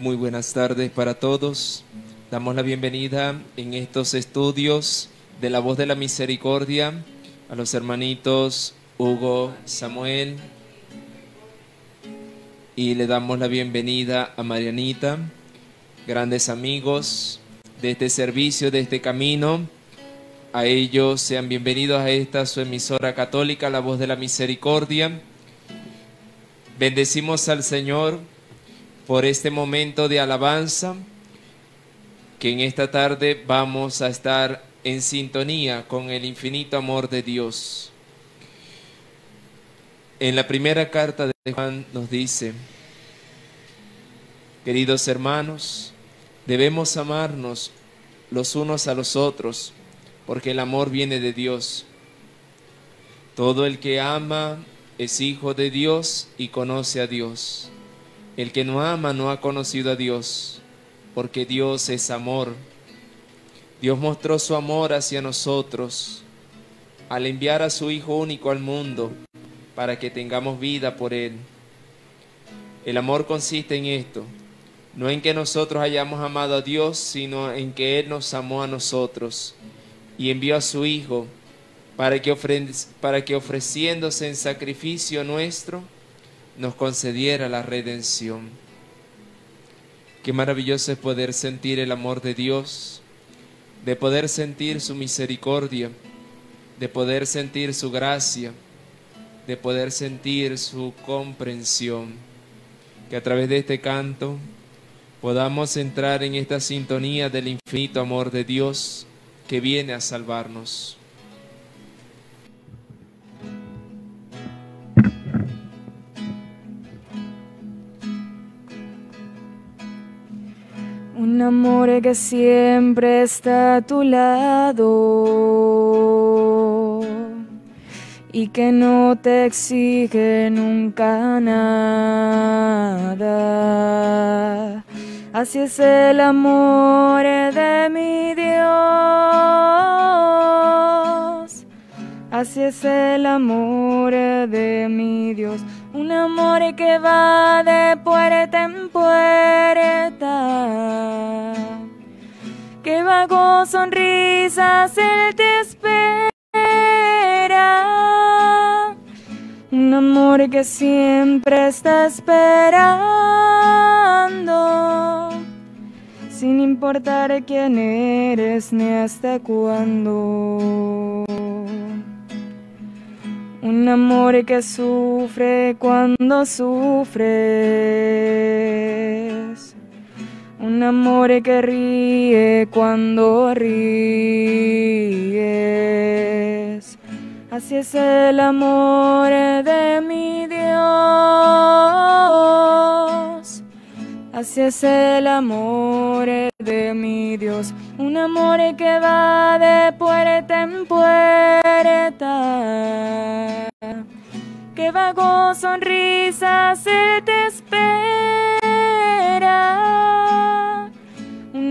Muy buenas tardes para todos. Damos la bienvenida en estos estudios de la voz de la misericordia a los hermanitos Hugo, Samuel y le damos la bienvenida a Marianita, grandes amigos de este servicio, de este camino. A ellos sean bienvenidos a esta su emisora católica, la voz de la misericordia. Bendecimos al Señor por este momento de alabanza, que en esta tarde vamos a estar en sintonía con el infinito amor de Dios. En la primera carta de Juan nos dice, queridos hermanos, debemos amarnos los unos a los otros, porque el amor viene de Dios. Todo el que ama es hijo de Dios y conoce a Dios. El que no ama no ha conocido a Dios, porque Dios es amor. Dios mostró su amor hacia nosotros al enviar a su Hijo único al mundo para que tengamos vida por Él. El amor consiste en esto, no en que nosotros hayamos amado a Dios, sino en que Él nos amó a nosotros y envió a su Hijo para que, para que ofreciéndose en sacrificio nuestro, nos concediera la redención. Qué maravilloso es poder sentir el amor de Dios, de poder sentir su misericordia, de poder sentir su gracia, de poder sentir su comprensión. Que a través de este canto podamos entrar en esta sintonía del infinito amor de Dios que viene a salvarnos. Un amor que siempre está a tu lado y que no te exige nunca nada. Así es el amor de mi Dios. Así es el amor de mi Dios. Un amor que va de puerta en puerta. Sonrisas, Él te espera. Un amor que siempre está esperando. Sin importar quién eres ni hasta cuándo. Un amor que sufre cuando sufres. Un amor que ríe cuando ríes. Así es el amor de mi Dios. Así es el amor de mi Dios. Un amor que va de puerta en puerta. Que va con sonrisas, Él te espera.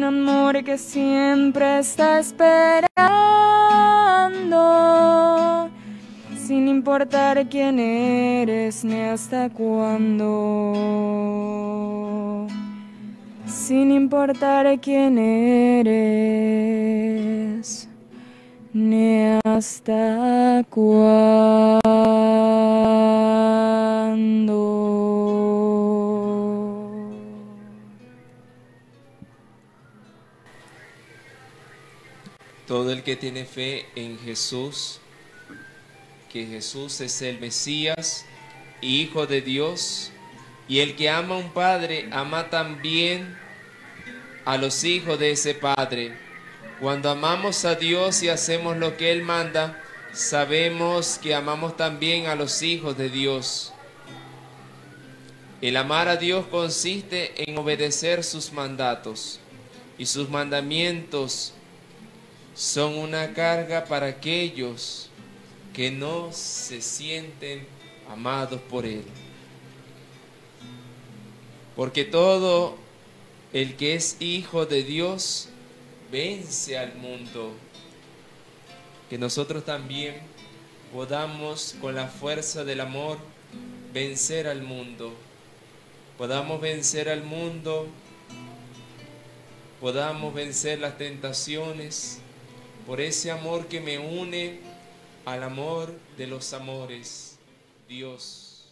Amor que siempre está esperando. Sin importar quién eres ni hasta cuándo sin importar quién eres, ni hasta cuándo. Que tiene fe en Jesús, que Jesús es el Mesías, Hijo de Dios, y el que ama a un padre ama también a los hijos de ese padre. Cuando amamos a Dios y hacemos lo que Él manda, sabemos que amamos también a los hijos de Dios. El amar a Dios consiste en obedecer sus mandatos y sus mandamientos son una carga para aquellos que no se sienten amados por Él. Porque todo el que es hijo de Dios vence al mundo. Que nosotros también podamos con la fuerza del amor vencer al mundo. Podamos vencer al mundo podamos vencer las tentaciones por ese amor que me une al amor de los amores, Dios.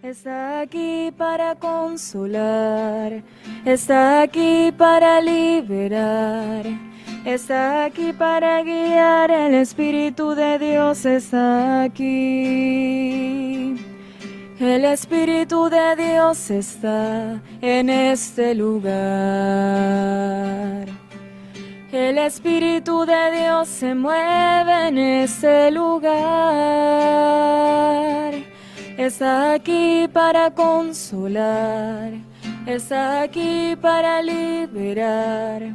Está aquí para consolar, está aquí para liberar, está aquí para guiar, el Espíritu de Dios está aquí. El Espíritu de Dios está en este lugar. El Espíritu de Dios se mueve en este lugar. Está aquí para consolar, está aquí para liberar,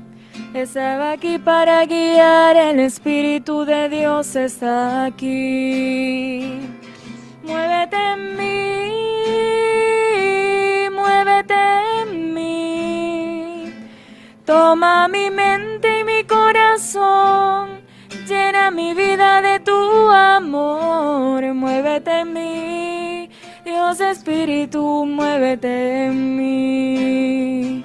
está aquí para guiar, el Espíritu de Dios está aquí. Muévete en mí, muévete en mí, toma mi mente y mi corazón, llena mi vida de tu amor, muévete en mí. Dios Espíritu, muévete en mí,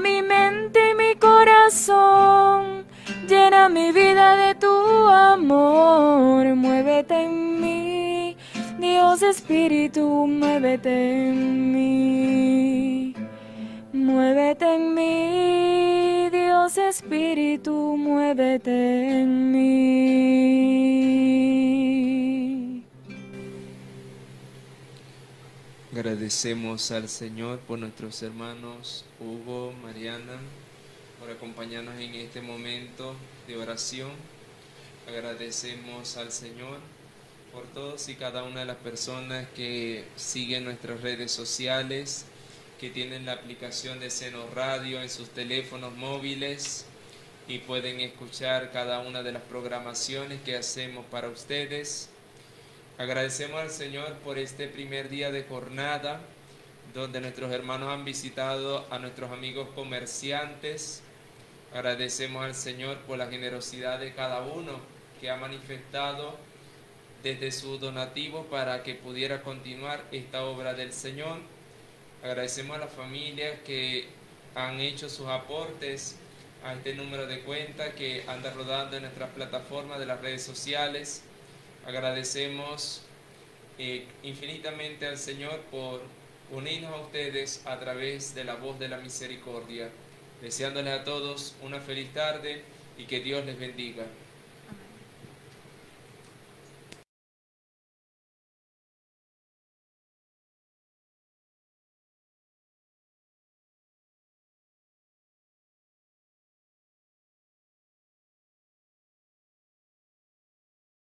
Mi mente y mi corazón, llena mi vida de tu amor, muévete en mí. Dios Espíritu, muévete en mí, muévete en mí. Dios Espíritu, muévete en mí. Agradecemos al Señor por nuestros hermanos Hugo, Por acompañarnos en este momento de oración. Agradecemos al Señor por todos y cada una de las personas que siguen nuestras redes sociales, que tienen la aplicación de Seno Radio en sus teléfonos móviles y pueden escuchar cada una de las programaciones que hacemos para ustedes. Agradecemos al Señor por este primer día de jornada donde nuestros hermanos han visitado a nuestros amigos comerciantes. Agradecemos al Señor por la generosidad de cada uno que ha manifestado desde su donativo para que pudiera continuar esta obra del Señor. Agradecemos a las familias que han hecho sus aportes a este número de cuenta que anda rodando en nuestras plataformas de las redes sociales. Agradecemos eh, infinitamente al Señor por unirnos a ustedes a través de la voz de la misericordia. Deseándoles a todos una feliz tarde y que Dios les bendiga.